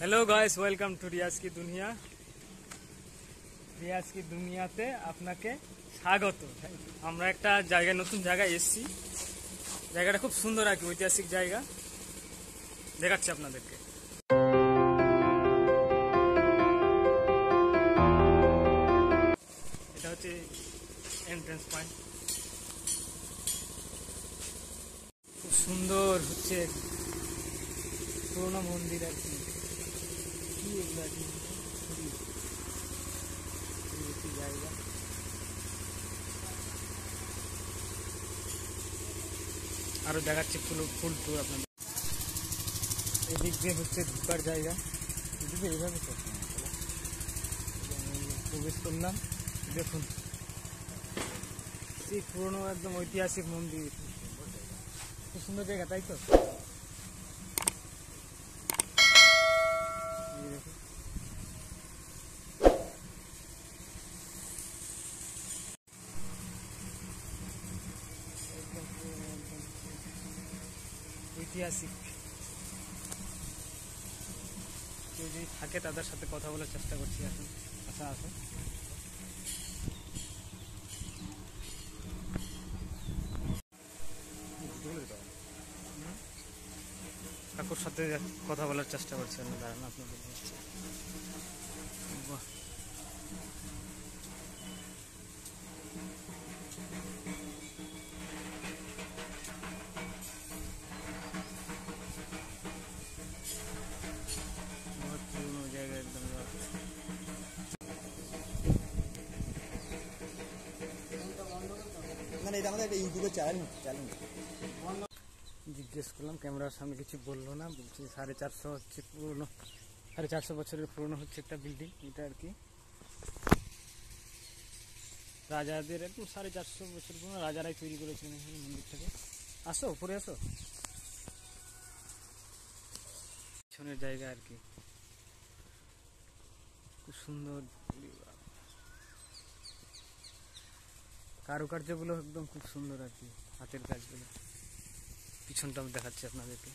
Hello guys welcome to Riyaz কি দুনিয়া রিয়াজ কি দুনিয়াতে আপনাকে স্বাগত। আমরা একটা জায়গায়, নতুন জায়গায় এসেছি। জায়গাটা খুব সুন্দর আর কি, ঐতিহাসিক জায়গা। দেখাচ্ছি আপনাদেরকে। এটা হচ্ছে এন্ট্রেন্স পয়েন্ট খুব সুন্দর হচ্ছে পুরোনো মন্দির আর কি কি এগুলো আর কি? খুবই এই একটি জায়গা আরও দেখাচ্ছি ফুল ফুল টু আপনাদের। এদিক দিয়ে হচ্ছে ঢুকার জায়গা। এদিকে এইভাবে প্রবেশ করলাম। দেখুন। সেই পুরনো একদম ঐতিহাসিক মন্দির। খুব সুন্দর জায়গা, তাই তো এই দেখুন। একদম পুরোনো, একদম ঐতিহাসিক। কেউ যদি থাকে তাদের সাথে কথা বলার চেষ্টা করছি এখন। আচ্ছা আসুন। কাকুর সাথে কথা বলার চেষ্টা করছি আমি, দাঁড়ান আপনাদের। জিজ্ঞেস করলাম, ক্যামেরার সামনে কিছু বলল না, বলছি সাড়ে চারশো হচ্ছে পুরনো, সাড়ে চারশো বছরের পুরনো হচ্ছে একটা বিল্ডিং এটা আর কি। রাজাদের একদম সাড়ে চারশো বছর পুরনো, রাজারাই তৈরি করেছিলেন এখানে মন্দিরটাকে। আসো, উপরে আসো। পিছনের জায়গা আর কি। খুব সুন্দর কারুকার্যগুলো একদম খুব সুন্দর আর কি, হাতের কাজগুলো। পিছনটা আমি দেখাচ্ছি আপনাদেরকে।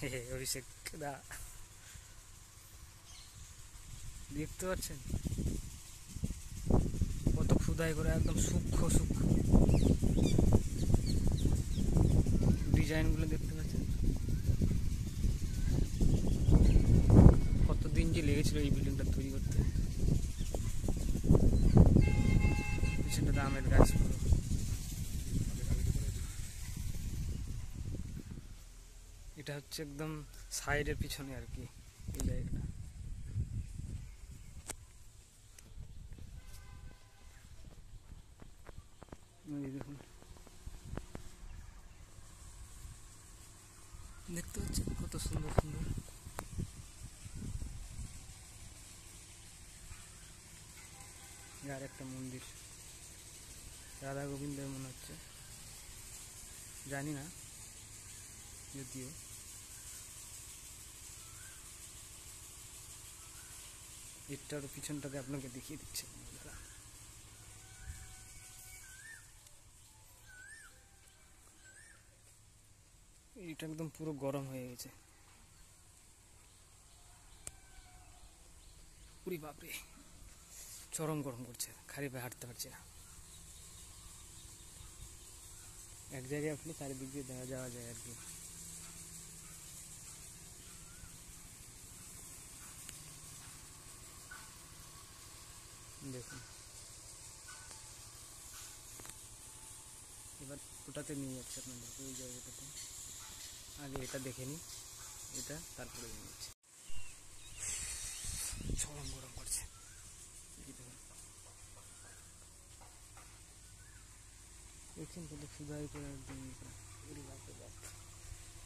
হে অভিষেক দা। দেখতে পাচ্ছেন? কত খুদাই করে, একদম সূক্ষ্ম সূক্ষ্ম। ডিজাইনগুলো দেখতে পাচ্ছেন? কতদিন যে লেগেছিল এই বিল্ডিংটা তৈরি করতে পিছনটা আমের গাছগুলো এটা হচ্ছে একদম সাইডের পিছনে আর কি এই জায়গাটা এই দেখুন দেখতে পাচ্ছেন কত সুন্দর সুন্দর আর একটা মন্দির রাধা গোবিন্দের মনে হচ্ছে। জানি না যদিও। এটার পিছনটাকে আপনাকে দেখিয়ে দিচ্ছে। এটা একদম পুরো গরম হয়ে গেছে। পুরি বাপরে, চরম গরম করছে। খালি পায়ে হাঁটতে পারছি না। এক জায়গায় আপনি চারিদিক দিয়ে দেখা যাওয়া যায় আর কি। দেখুন। এবার ওটাতে নিয়ে যাচ্ছে আপনাদেরকে ওই জায়গাটাতে। আগে এটা দেখে নিই, এটা তারপরে নিয়ে যাচ্ছে। গরম করছে এই দেখুন।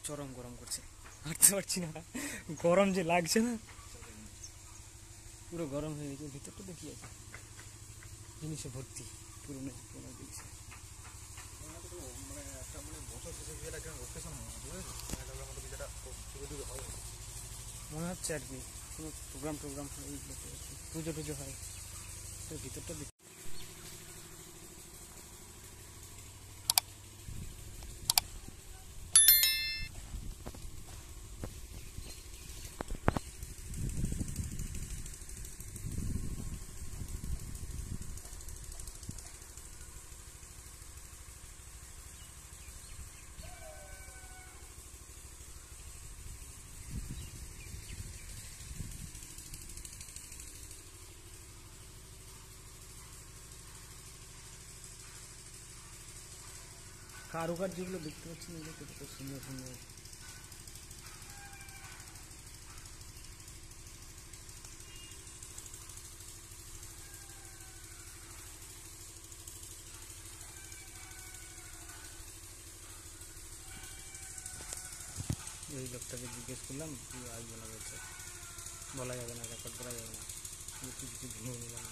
চরম গরম করছে। হাঁটতে পারছি না। গরম যে লাগছে না। পুরো গরম হয়ে গেছে, ভিতরটা দেখি আছে? জিনিসে ভর্তি পুরনো পুরনো মানে হচ্ছে আর কি, কোনো প্রোগ্রাম টোগ্রাম। পুজো টুজো হয়। তো ভিতরটা কারুকার্যগুলো দেখতে পাচ্ছেন এগুলো কতটা সুন্দর সুন্দর। এই লোকটাকে জিজ্ঞেস করলাম, কি আসবে না বলছে বলা যাবে না রেকর্ড করা যাবে না। কিছু কিছু ভেঙে নিলাম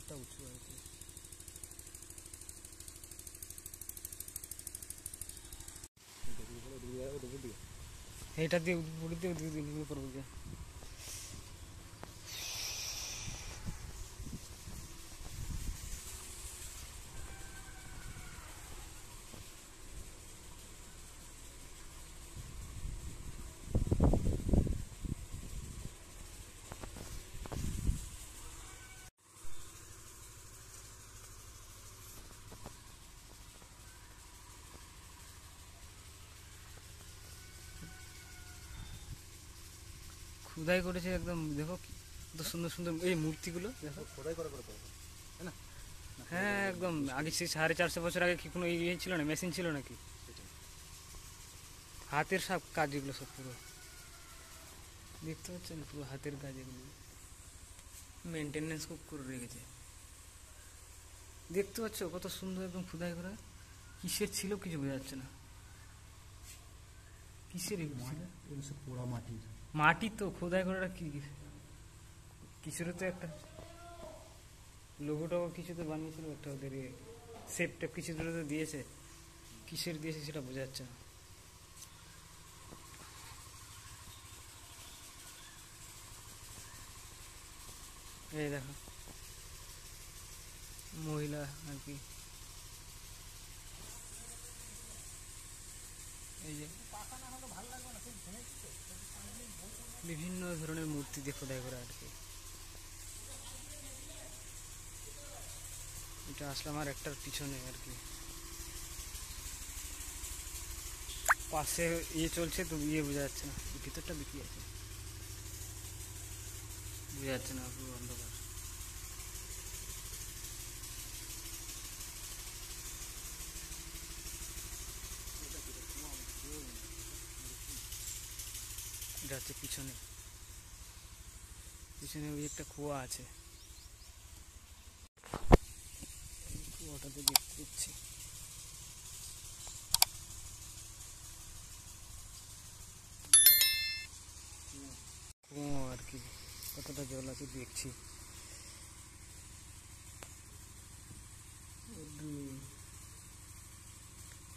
এইভাবে করে। অনেকটা উঁচু আর কি এইটা দিয়ে উপরে দিয়ে দিয়ে দিয়ে খুদাই করেছে একদম দেখো কত সুন্দর সুন্দর এই মূর্তিগুলো দেখো। খোদাই করে করে করো। হ্যাঁ একদম আগে সেই সাড়ে চারশো বছর আগে কি কোনো ইয়ে ছিল না মেশিন ছিল নাকি। হাতের সব কাজ এগুলো সব পুরো। দেখতে পাচ্ছেন পুরো হাতের কাজ এগুলো মেনটেনেন্স খুব করে রেখেছে। দেখতে পাচ্ছ কত সুন্দর একদম খুদাই করা। কিসের ছিল কিছু বোঝা যাচ্ছে না। কিসের পোড়া মাটির। মাটি তো, খোদাই করাটা কি কিসের তো একটা লোগোটাও কিছু তো বানিয়েছিল, একটা ওদের সেপ টেপ কিছু তো তো দিয়েছে। কিসের দিয়েছে সেটা বোঝা যাচ্ছে না। এই দেখো। মহিলা আর কি। এই যে বিভিন্ন ধরনের মূর্তি দিয়ে খোদাই করা আর কি এটা আসলাম আর একটার পিছনে আর কি। পাশে ইয়ে চলছে তো ইয়ে বোঝা যাচ্ছে না, ভিতরটা দেখি আছে। বোঝা যাচ্ছে না, পুরো অন্ধকার। হচ্ছে পিছনে। পিছনে ওই একটা কুয়া আছে। কুয়াটাতে দেখতে কুয়ো আর কি, কতটা জল আছে দেখছি।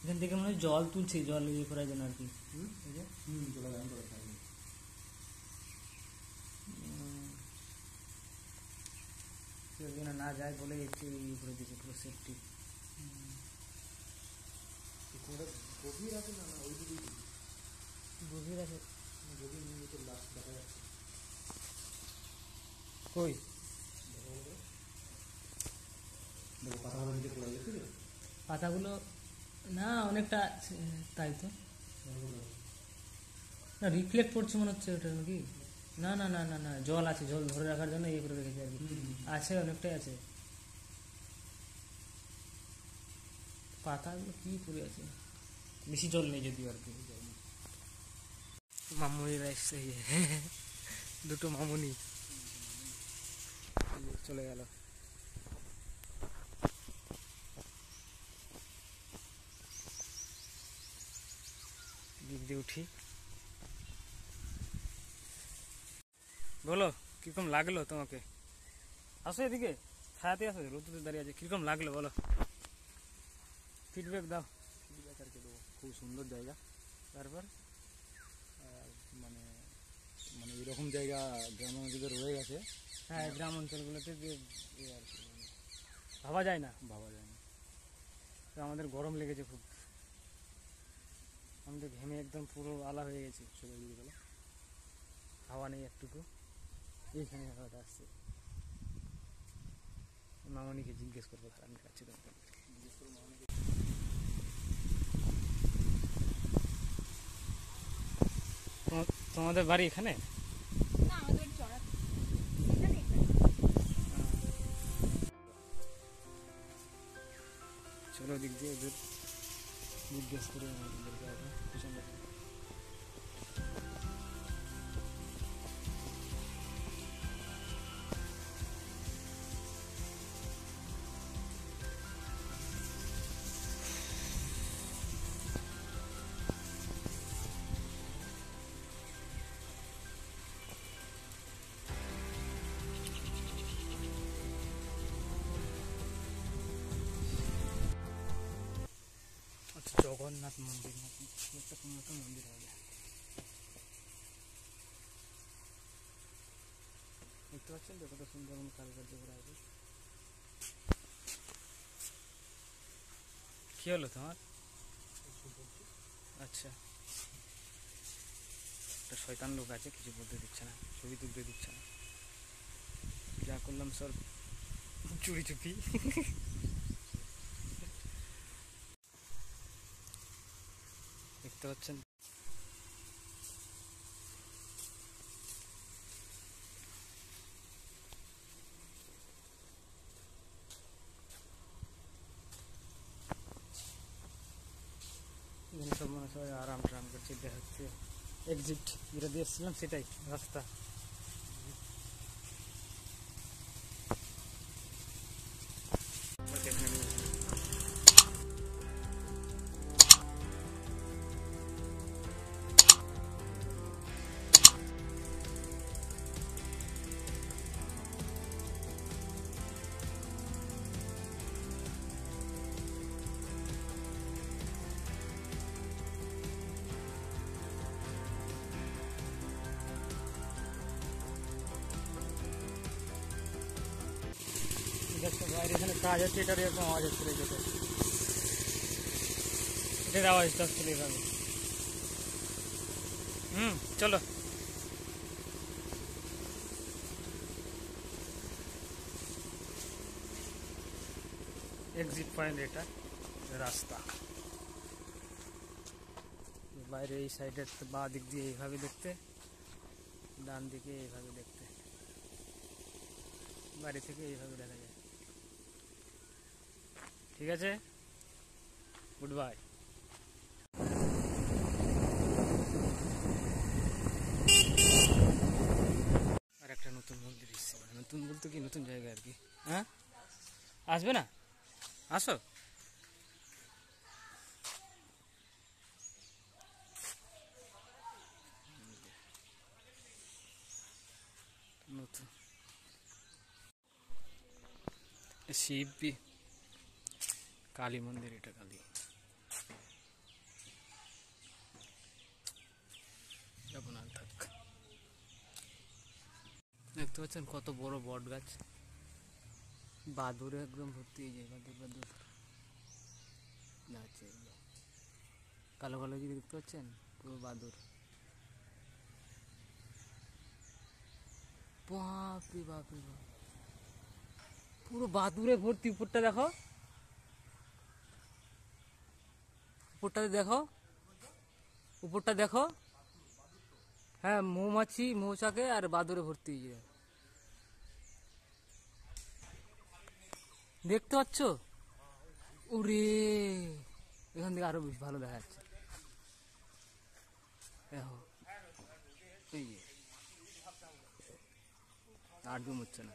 এখান থেকে মনে হয় জল তুলছে, জল ইয়ে করার জন্য আর কি। হুম? চলে না যায় বলে একটু ইয়ে করে দিয়েছে পুরো সেফটি গভীর আছে না না ওই দিকেই গভীর? আছে। গভীর নিয়ে তো লাশ দেখা যাচ্ছে। কই? দেখো পাতা নিচে পড়ে গেছে পাতাগুলো না অনেকটা তাই তো। না রিফ্লেক্ট করছে মনে হচ্ছে ওটা নাকি? না না না না না জল আছে জল ধরে রাখার জন্য ইয়ে করে রেখেছে আর কি। আছে অনেকটাই আছে। পাতাগুলো কি পড়ে আছে? বেশি জল নেই যদিও আর কি। মামুনিরা এসছে। দুটো মামুনি। চলে গেল। দিক দিয়ে উঠি। বলো কীরকম লাগল তোমাকে? আসো এদিকে ছায়াতে আসো রোদ্দুরে দাঁড়িয়ে আছে কীরকম লাগল বলো? ফিডব্যাক দাও। ফিডব্যাক আর কি দেবো? খুব সুন্দর জায়গা। তারপর? আর মানে মানে এরকম জায়গা গ্রামের মধ্যে রয়ে গেছে। হ্যাঁ গ্রাম অঞ্চলগুলোতে যে আর কি মানে ভাবা যায় না। ভাবা যায় না। তো আমাদের গরম লেগেছে খুব। আমাদের ঘেমে একদম পুরো আলা হয়ে গেছে। সবাই গেল হাওয়া নেই একটুকু। এইখানে আওয়াজ আসছে। মামনিকে জিজ্ঞেস করব কারণ কাছে জিজ্ঞেস আমাকে তোমাদের বাড়ি এখানে? আমাদের এখানে এখানে। চলো দিক দিয়ে ওদের জিজ্ঞেস করে আমাদেরকে জগন্নাথ মন্দির নাকি? একটা কোনো একটা মন্দির হবে। দেখতে পাচ্ছেন তো কত সুন্দর কারুকার্য করা আছে? কি হলো তোমার? আচ্ছা। একটা শয়তান লোক আছে, কিছু বলতে দিচ্ছে না, ছবি তুলতে দিচ্ছে না। যা করলাম সব চুরি চুপি দেখতে পাচ্ছেন। এখানে সব মানুষ আরাম টারাম করছে দেখা হচ্ছে এক্সিট যেটা দিয়েছিলাম সেটাই, রাস্তা। দেখছ বাইরে এখানে কাজ হচ্ছে এটার এরকম আওয়াজ হচ্ছে রে যেটা এটার আওয়াজটা হচ্ছে এভাবে হুম চলো এক্সিট পয়েন্ট এটা রাস্তা বাইরে এই সাইডের বাঁ দিক দিয়ে এইভাবে দেখতে ডান দিকে এইভাবে দেখতে বাড়ি থেকে এইভাবে দেখা যায় ঠিক আছে? গুড বাই আর একটা নতুন মন্দির এসছে মানে নতুন বলতে কি, নতুন জায়গা আর কি হ্যাঁ? আসবে না? আসো। নতুন। শিব কালী মন্দির, এটা কালী। দেখতে পাচ্ছেন কত বড় বট গাছ। বাদুরে একদম ভর্তি হয়ে যায় বাদুর বাদুর। কালো কালো যদি দেখতে পাচ্ছেন? পুরো বাদুর বাপরে বাপরে বাপ পুরো বাদুরে ভর্তি, উপরটা দেখো। উপরটাতে দেখো। উপরটা দেখো। হ্যাঁ মৌমাছি, মৌচাকে আর বাদুরে ভর্তি হয়ে যায় দেখতে পাচ্ছ? ওরে, এখান থেকে আরও বেশি ভালো দেখা যাচ্ছে। এই আর জুম হচ্ছে না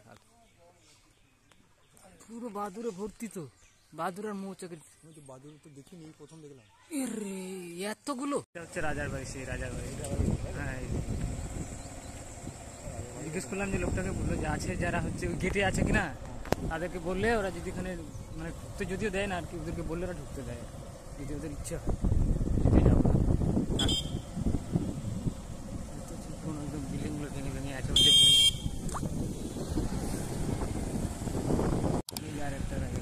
পুরো বাদুরে ভর্তি তো। বাদুর আর মৌচাকের আমি তো বাদুর তো দেখিনি প্রথম দেখলাম। এরে এতগুলো? এটা হচ্ছে রাজার বাড়ি সেই রাজার বাড়ি। হ্যাঁ জিজ্ঞেস করলাম যে লোকটাকে বলল যে আছে যারা হচ্ছে ওই গেটে আছে কিনা তাদেরকে বললে ওরা যদি ওখানে মানে ঢুকতে যদিও দেয় না আর কি ওদেরকে বললে ওরা ঢুকতে দেয়। যদি ওদের ইচ্ছা হয় ঢুকে যাব না আর এত হচ্ছে পুরোনো একদম বিল্ডিংগুলো ভেঙে ভেঙে আছে ওদের এই যে আর একটা রাজা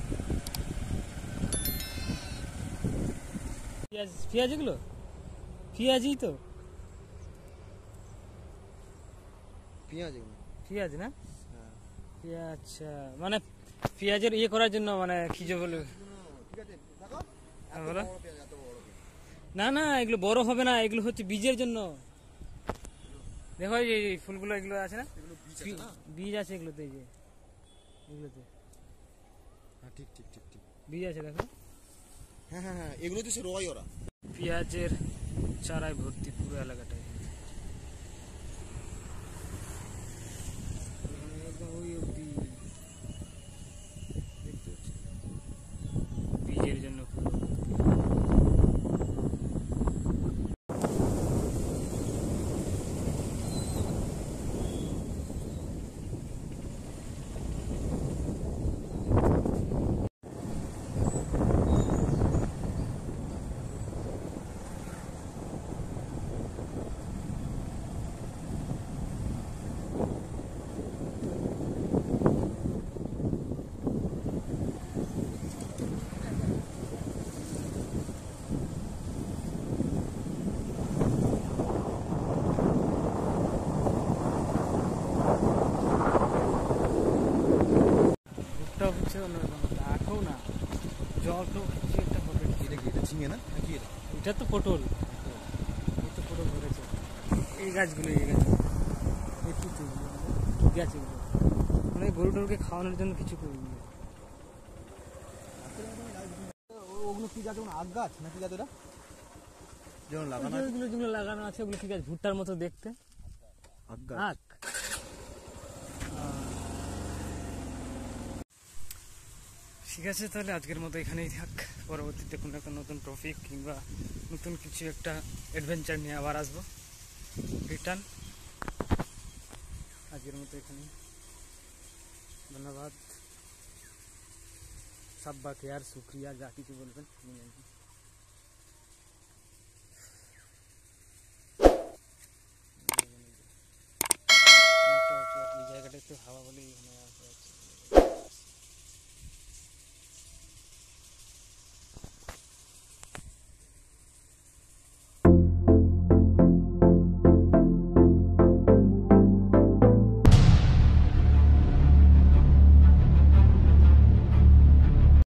পেঁয়াজ পেঁয়াজ এগুলো? পেঁয়াজই তো। পেঁয়াজ পেঁয়াজ না? হ্যাঁ। আচ্ছা। মানে পেঁয়াজের ইয়ে করার জন্য মানে কি যে বলে? হ্যাঁ, না না এগুলো বড় হবে না এগুলো হচ্ছে বীজের জন্য। দেখো এই ফুলগুলো এগুলো আছে না? বীজ আছে এগুলোতে এই যে। এগুলোতে। হ্যাঁ ঠিক ঠিক ঠিক ঠিক। বীজ আছে দেখো। হ্যাঁ হ্যাঁ এগুলো সে রয় ওরা। পেঁয়াজের চারায় ভর্তি পুরো এলাকাটায় এখানে একদম ওই অব্দি দেখতে পাচ্ছি বীজের জন্য পুরো ভুট্টা হচ্ছে অন্যরকম আঠও না জলটাও কিছু একটা হবে এটা কি এটা ঝিঙে না নাকি এটা তো পটল। এই তো পটল ধরেছে। এই গাছগুলো এই গাছ। এই কি গাছ এগুলো? মানে গরু টরুকে খাওয়ানোর জন্য কিছু করিনি। ওগুলো কি জাত? আগ গাছ? নাকি জাত এটা যেমন লাগানো যেগুলো লাগানো আছে ওগুলো কি গাছ? ভুট্টার মতো দেখতে। আগ গাছ। ঠিক আছে, তাহলে আজকের মতো এখানেই থাক। পরবর্তীতে কোনো একটা নতুন টপিক কিংবা নতুন কিছু একটা অ্যাডভেঞ্চার নিয়ে আবার আসব। রিটার্ন আজকের মতো এখানে ধন্যবাদ। সাব্বা কেয়ার শুক্রিয়া যা কিছু বলবেন।